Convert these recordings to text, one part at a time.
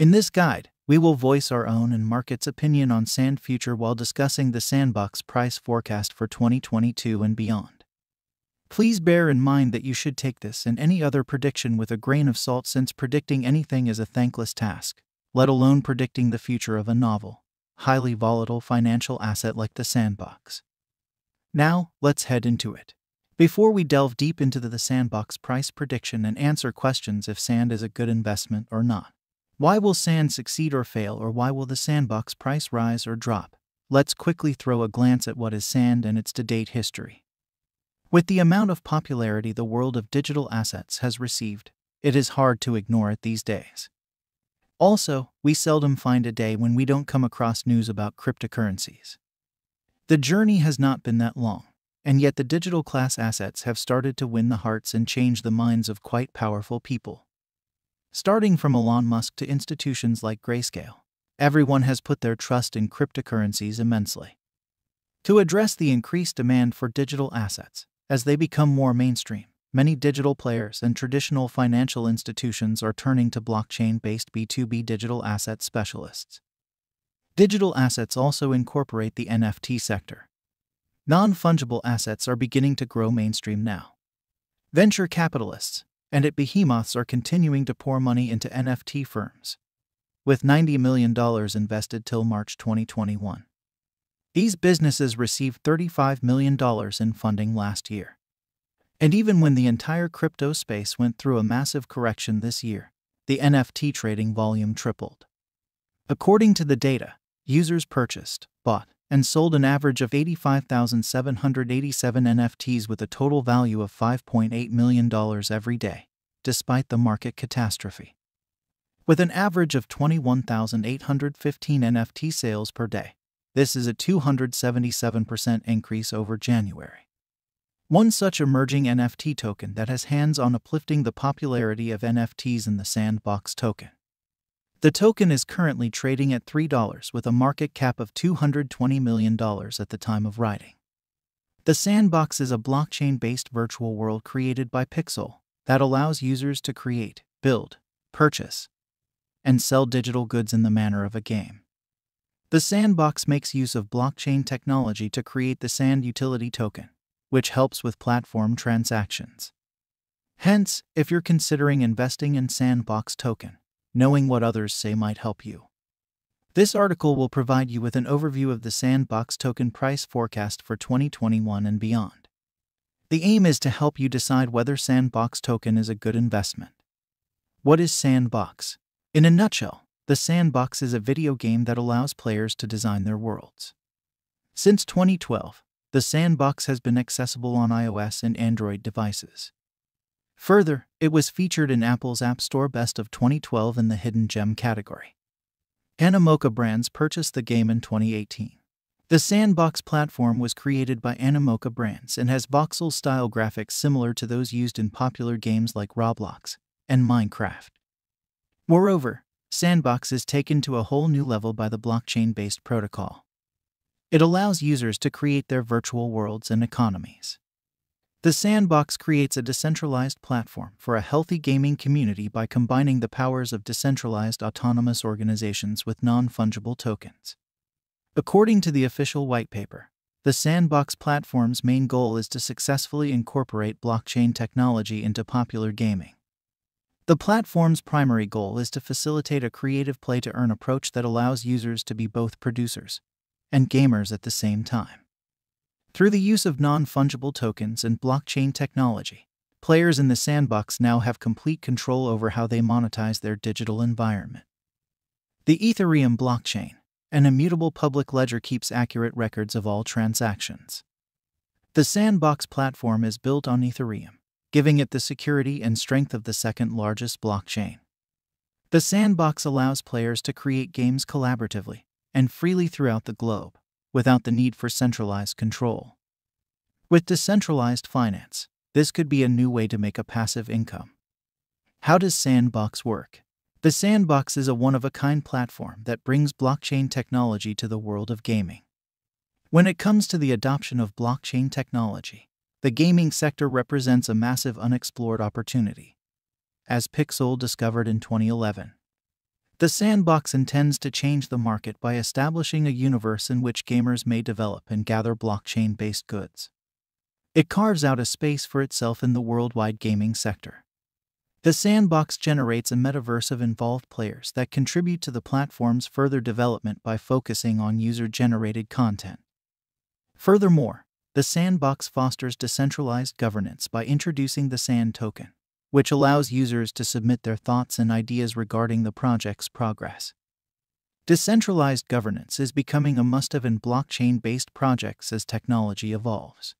In this guide, we will voice our own and market's opinion on Sand Future while discussing the Sandbox price forecast for 2022 and beyond. Please bear in mind that you should take this and any other prediction with a grain of salt since predicting anything is a thankless task, let alone predicting the future of a novel, highly volatile financial asset like the Sandbox. Now, let's head into it. Before we delve deep into the Sandbox price prediction and answer questions if sand is a good investment or not. Why will sand succeed or fail, or why will the sandbox price rise or drop? Let's quickly throw a glance at what is sand and its to date history. With the amount of popularity the world of digital assets has received, it is hard to ignore it these days. Also, we seldom find a day when we don't come across news about cryptocurrencies. The journey has not been that long, and yet the digital class assets have started to win the hearts and change the minds of quite powerful people. Starting from Elon Musk to institutions like Grayscale, everyone has put their trust in cryptocurrencies immensely. To address the increased demand for digital assets, as they become more mainstream, many digital players and traditional financial institutions are turning to blockchain based B2B digital asset specialists. Digital assets also incorporate the NFT sector. Non fungible assets are beginning to grow mainstream now. Venture capitalists and it behemoths are continuing to pour money into NFT firms, with $90 million invested till March 2021. These businesses received $35 million in funding last year. And even when the entire crypto space went through a massive correction this year, the NFT trading volume tripled. According to the data, users purchased, bought, and sold an average of 85,787 NFTs with a total value of $5.8 million every day, despite the market catastrophe. With an average of 21,815 NFT sales per day, this is a 277% increase over January. One such emerging NFT token that has hands on uplifting the popularity of NFTs in the Sandbox token. The token is currently trading at $3 with a market cap of $220 million at the time of writing. The Sandbox is a blockchain based virtual world created by Pixowl that allows users to create, build, purchase, and sell digital goods in the manner of a game. The Sandbox makes use of blockchain technology to create the Sand Utility Token, which helps with platform transactions. Hence, if you're considering investing in Sandbox token, knowing what others say might help you. This article will provide you with an overview of the Sandbox token price forecast for 2021 and beyond. The aim is to help you decide whether Sandbox token is a good investment. What is Sandbox? In a nutshell, the Sandbox is a video game that allows players to design their worlds. Since 2012, the Sandbox has been accessible on iOS and Android devices. Further, it was featured in Apple's App Store Best of 2012 in the Hidden Gem category. Animoca Brands purchased the game in 2018. The Sandbox platform was created by Animoca Brands and has voxel style graphics similar to those used in popular games like Roblox and Minecraft. Moreover, Sandbox is taken to a whole new level by the blockchain based protocol. It allows users to create their virtual worlds and economies. The Sandbox creates a decentralized platform for a healthy gaming community by combining the powers of decentralized autonomous organizations with non fungible tokens. According to the official white paper, the Sandbox platform's main goal is to successfully incorporate blockchain technology into popular gaming. The platform's primary goal is to facilitate a creative play to earn approach that allows users to be both producers and gamers at the same time. Through the use of non fungible tokens and blockchain technology, players in the sandbox now have complete control over how they monetize their digital environment. The Ethereum blockchain, an immutable public ledger, keeps accurate records of all transactions. The Sandbox platform is built on Ethereum, giving it the security and strength of the second largest blockchain. The Sandbox allows players to create games collaboratively and freely throughout the globe without the need for centralized control. With decentralized finance, this could be a new way to make a passive income. How does Sandbox work? The Sandbox is a one of a kind platform that brings blockchain technology to the world of gaming. When it comes to the adoption of blockchain technology, the gaming sector represents a massive unexplored opportunity. As Pixowl discovered in 2011, The sandbox intends to change the market by establishing a universe in which gamers may develop and gather blockchain based goods. It carves out a space for itself in the worldwide gaming sector. The sandbox generates a metaverse of involved players that contribute to the platform's further development by focusing on user generated content. Furthermore, the sandbox fosters decentralized governance by introducing the SAND token which allows users to submit their thoughts and ideas regarding the project's progress. Decentralized governance is becoming a must have in blockchain based projects as technology evolves.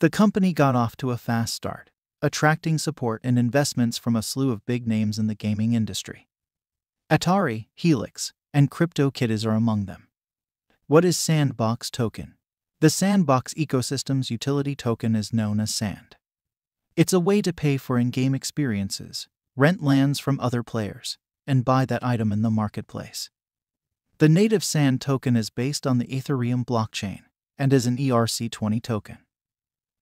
The company got off to a fast start, attracting support and investments from a slew of big names in the gaming industry. Atari, Helix, and CryptoKitties are among them. What is Sandbox Token? The Sandbox ecosystem's utility token is known as SAND. It's a way to pay for in game experiences, rent lands from other players, and buy that item in the marketplace. The native SAND token is based on the Ethereum blockchain and is an ERC20 token.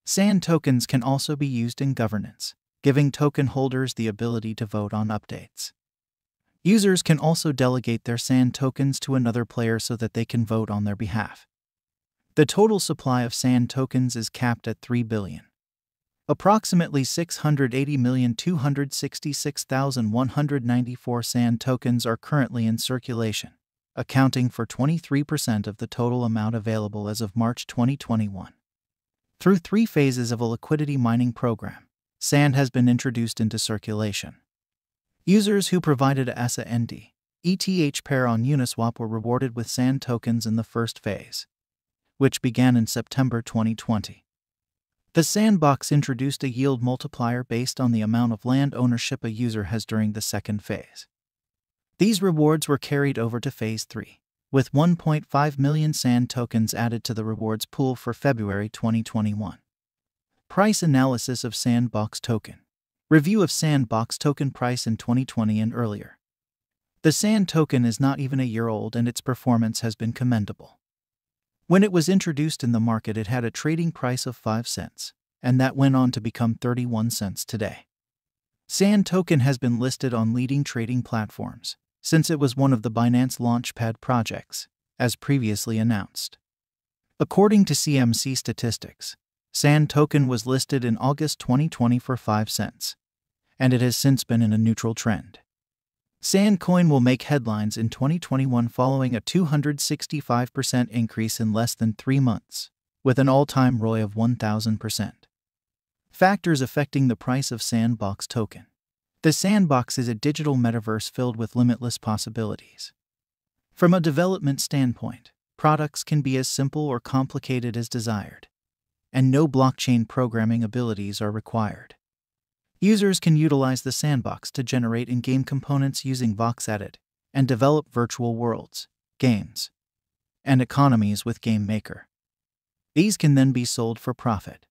SAND tokens can also be used in governance, giving token holders the ability to vote on updates. Users can also delegate their SAND tokens to another player so that they can vote on their behalf. The total supply of SAND tokens is capped at 3 billion. Approximately 680,266,194 SAND tokens are currently in circulation, accounting for 23% of the total amount available as of March 2021. Through three phases of a liquidity mining program, SAND has been introduced into circulation. Users who provided ASA ND, ETH pair on Uniswap were rewarded with SAND tokens in the first phase, which began in September 2020. The sandbox introduced a yield multiplier based on the amount of land ownership a user has during the second phase. These rewards were carried over to Phase 3, with 1.5 million SAND tokens added to the rewards pool for February 2021. Price analysis of Sandbox token. Review of Sandbox token price in 2020 and earlier. The SAND token is not even a year old and its performance has been commendable. When it was introduced in the market, it had a trading price of 5 cents, and that went on to become 31 cents today. SAND token has been listed on leading trading platforms since it was one of the Binance Launchpad projects, as previously announced. According to CMC statistics, SAND token was listed in August 2020 for 5 cents, and it has since been in a neutral trend. Sandcoin will make headlines in 2021 following a 265% increase in less than three months, with an all time ROI of 1,000%. Factors affecting the price of Sandbox token. The Sandbox is a digital metaverse filled with limitless possibilities. From a development standpoint, products can be as simple or complicated as desired, and no blockchain programming abilities are required. Users can utilize the sandbox to generate in game components using VoxEdit and develop virtual worlds, games, and economies with GameMaker. These can then be sold for profit.